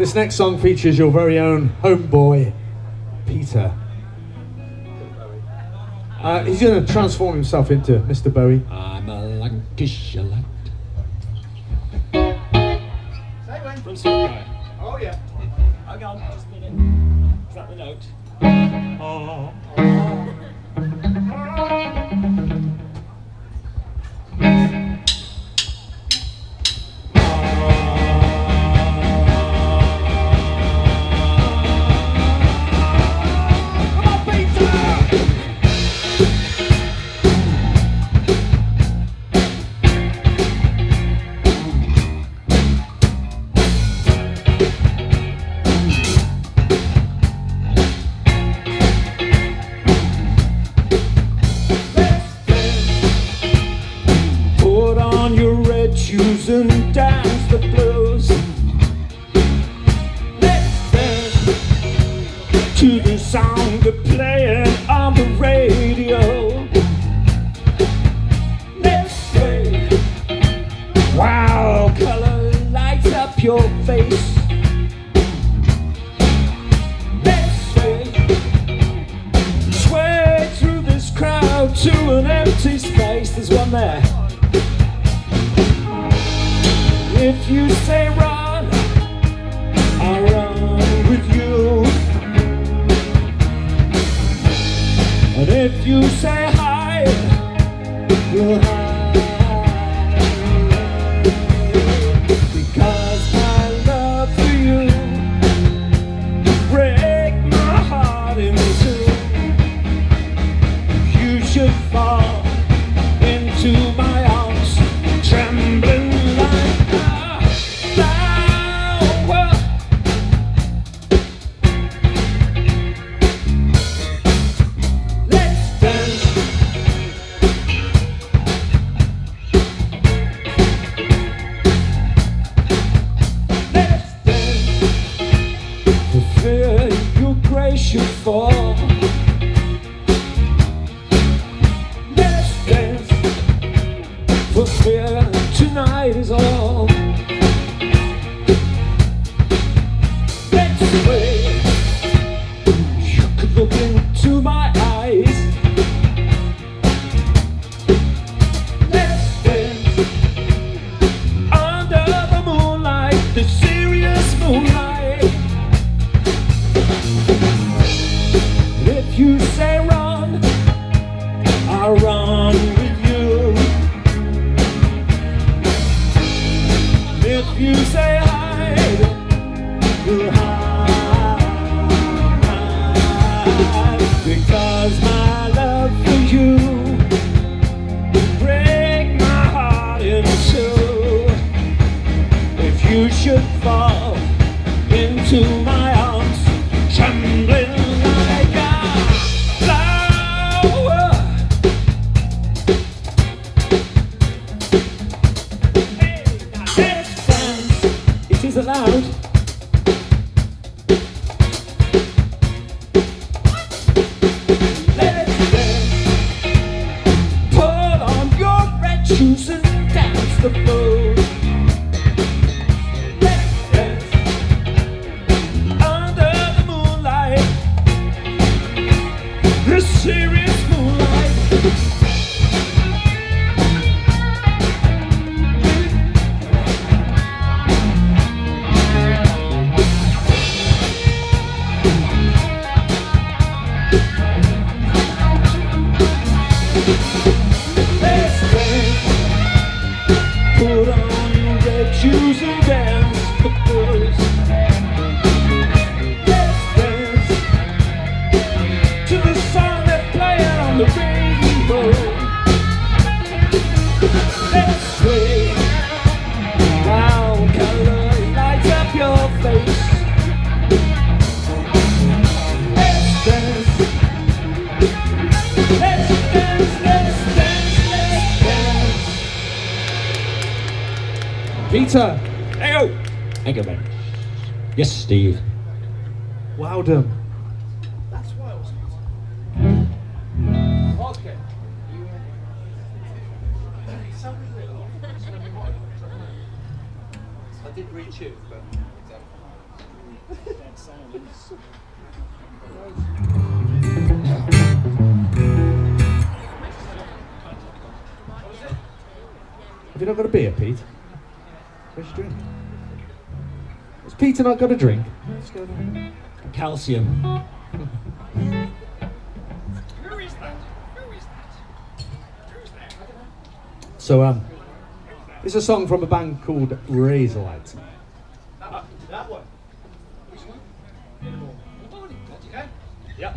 This next song features your very own homeboy, Peter. Uh, he's going to transform himself into Mr. Bowie. I'm a Lancashire lad. From you should fall into Peter. Hey, Anchorman. Yes, Steve. Well done. I've got a drink? Let's go calcium. That? That? Who's? So um, it's a song from a band called Razorlight. That, that one. Yep.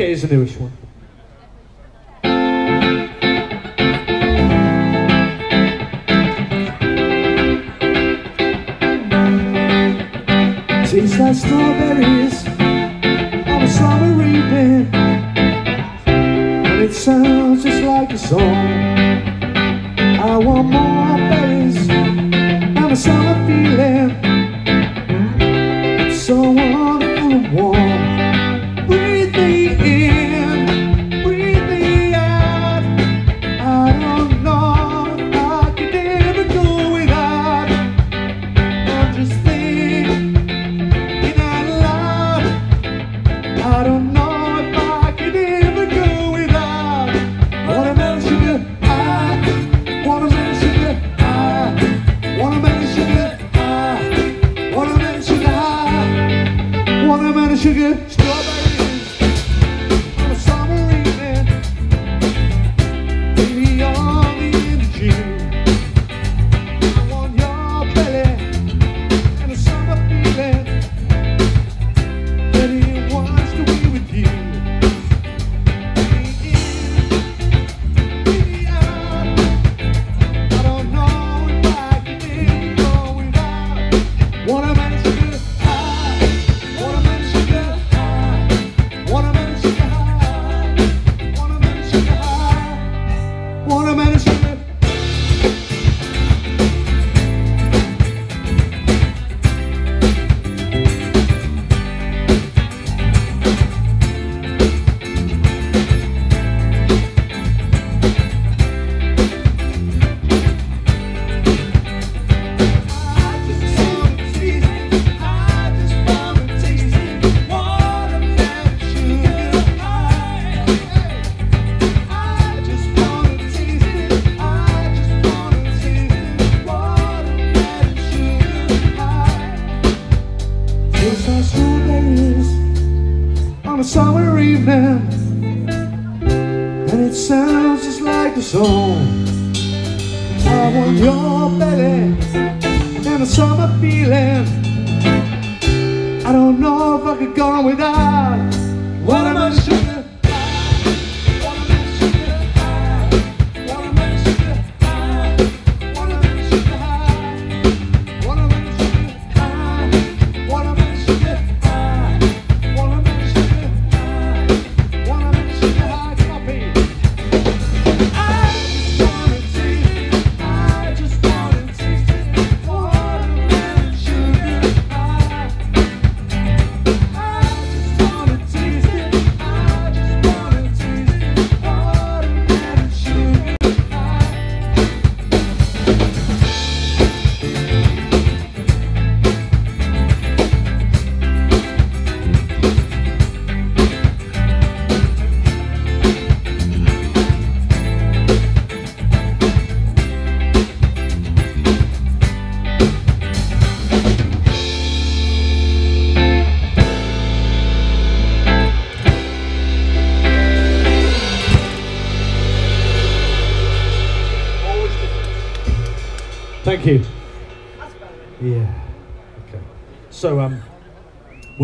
Okay, here's a newish one. Tastes like strawberries on a summer evening And it sounds just like a song I want more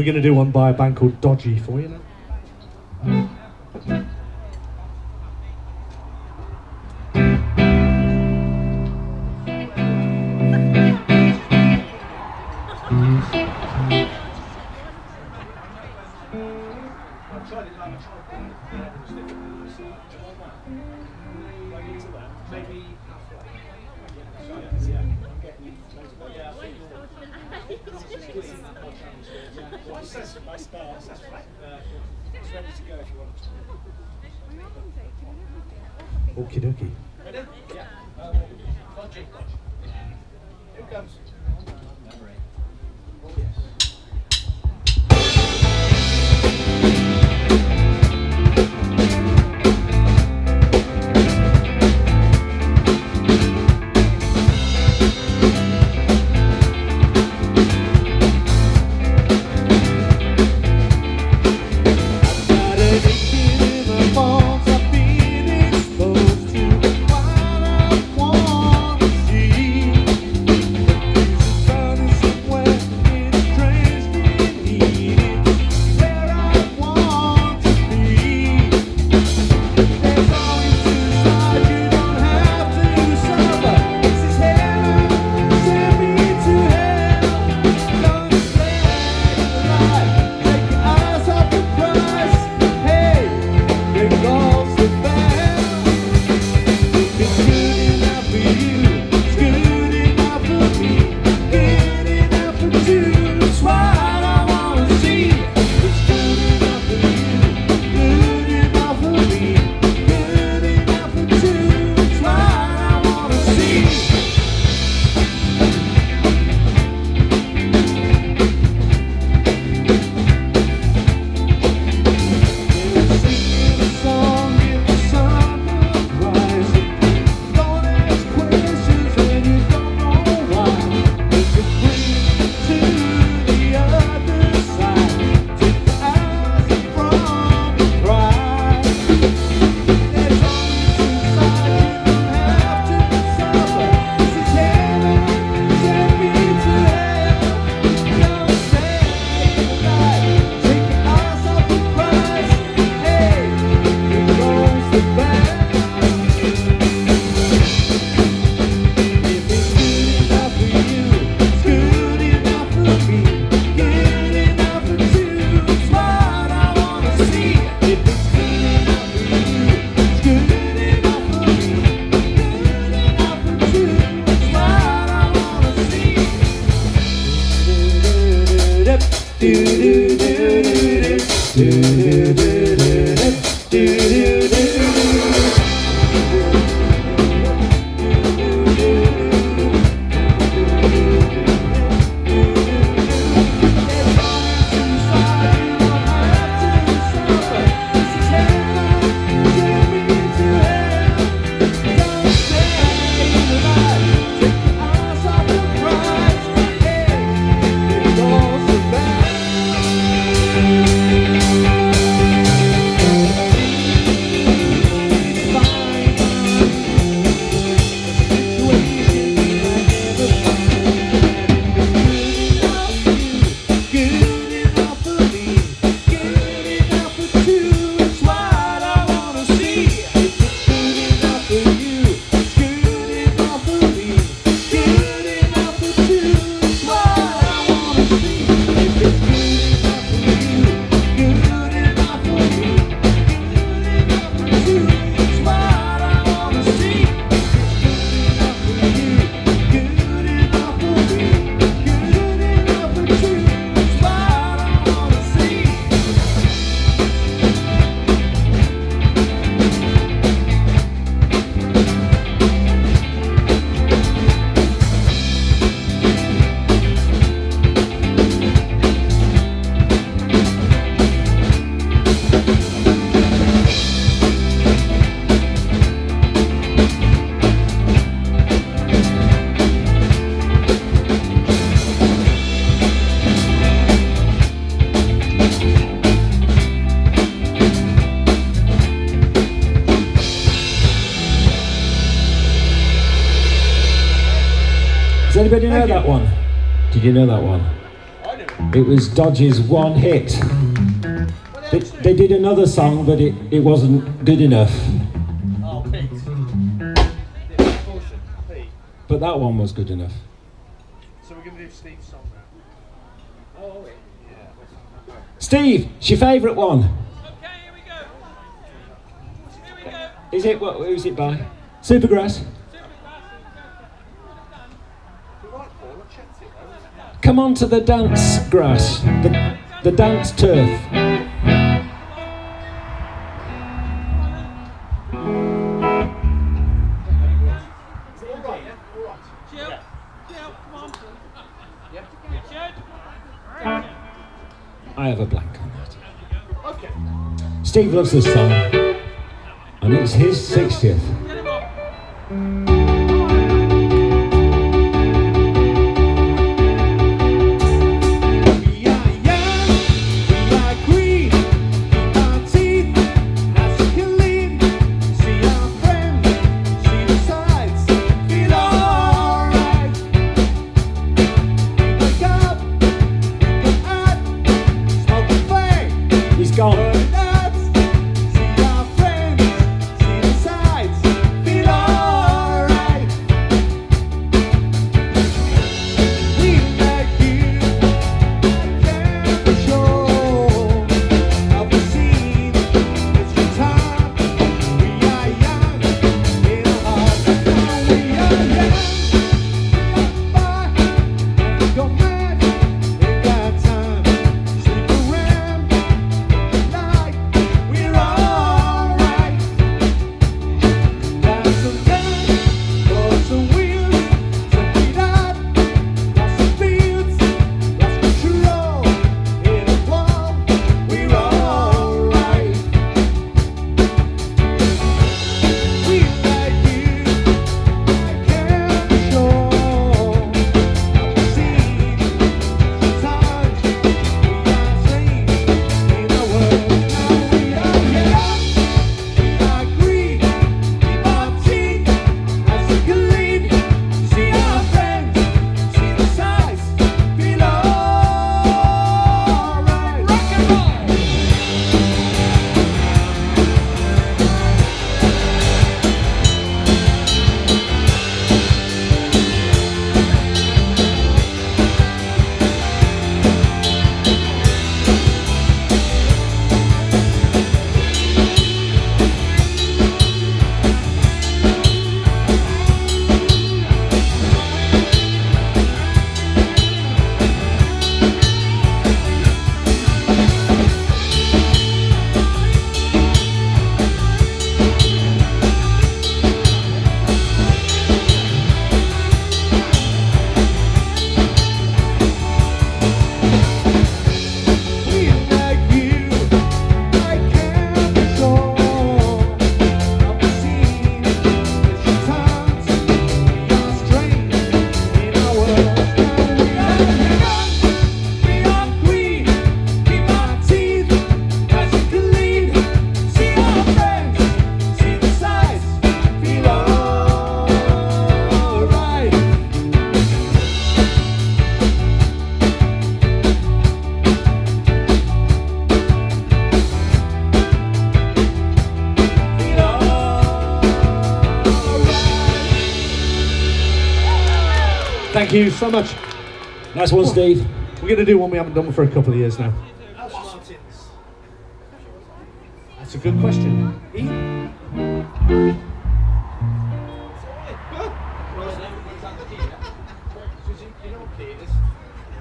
going to do one by a band called Dodgy for you now. Okie dokie. Ready? Yeah. Um, dodgy. Here comes. Does know that one? It. Was Dodgy's one hit. They, they did another song, but it, it wasn't good enough. Oh, Pete. Yeah, bullshit. Pete. But that one was good enough. So we're going to do Steve's song now. Oh, wait. Yeah. Steve, it's your favourite one. Okay, here we go. Here we go. Is it what? Who's it by? Supergrass. We might fall. I checked it though. Come on to the dance grass, the, the dance turf. Is it all right? Yeah. All right. Chill. Chill. Come on. Yeah. Richard. I have a blank on that. Okay. Steve loves this song, and it's his 60th. so much. Nice one, Steve. We're going to do one we haven't done for a couple of years now. That's a good question.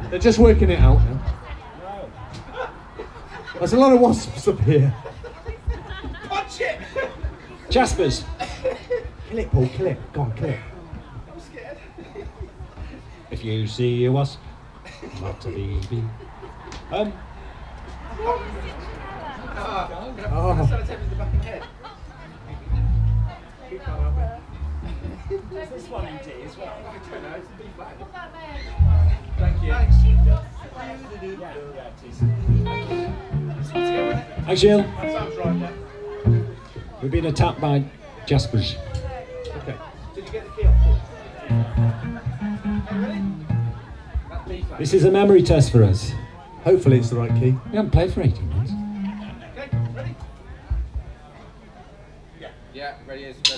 They're just working it out now. There's a lot of wasps up here. Punch it! Jaspers. kill it, Paul, kill it. Go on, kill it you see us, not to be? me. Um, oh, this one in D as well? I don't know, it's a B. Thank you. Thanks. Jill. We've been attacked by Jaspers. Okay. Did you get the key off? This is a memory test for us. Hopefully it's the right key. We haven't played for 18 months. Okay, ready? Yeah. Yeah, ready ready.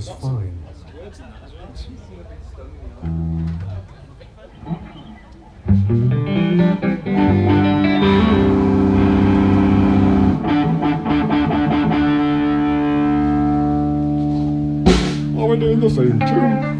was fine. We're doing the same tune.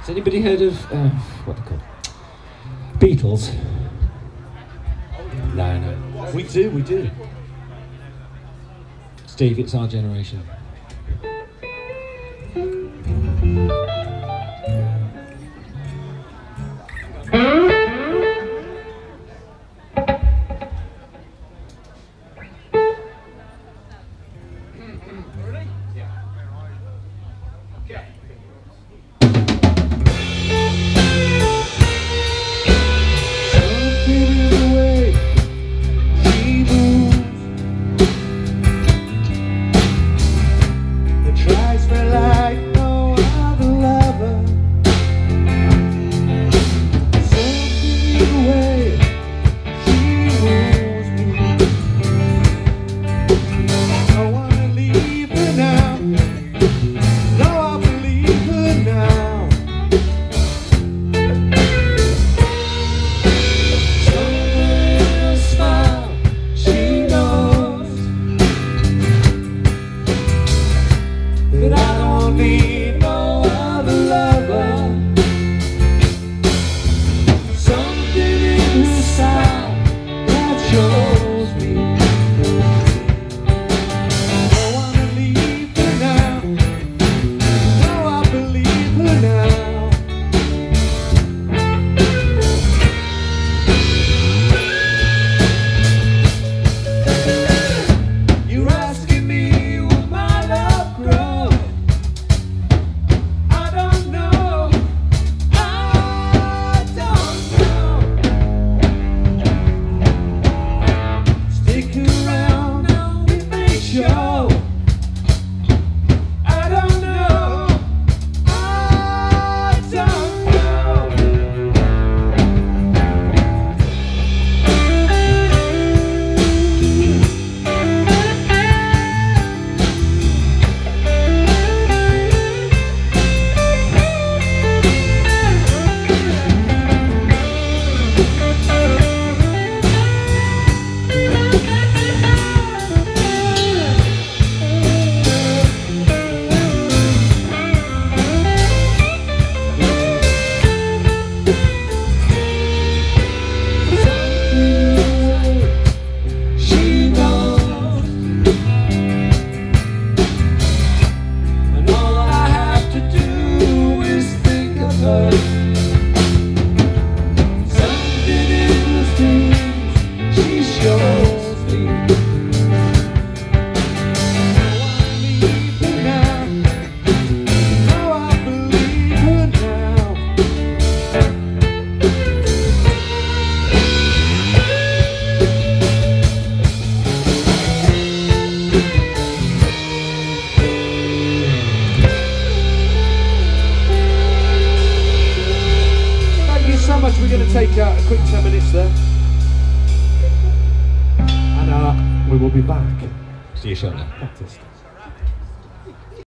Has anybody heard of uh, what they call Beatles? No, no. We do, we do. Steve, it's our generation.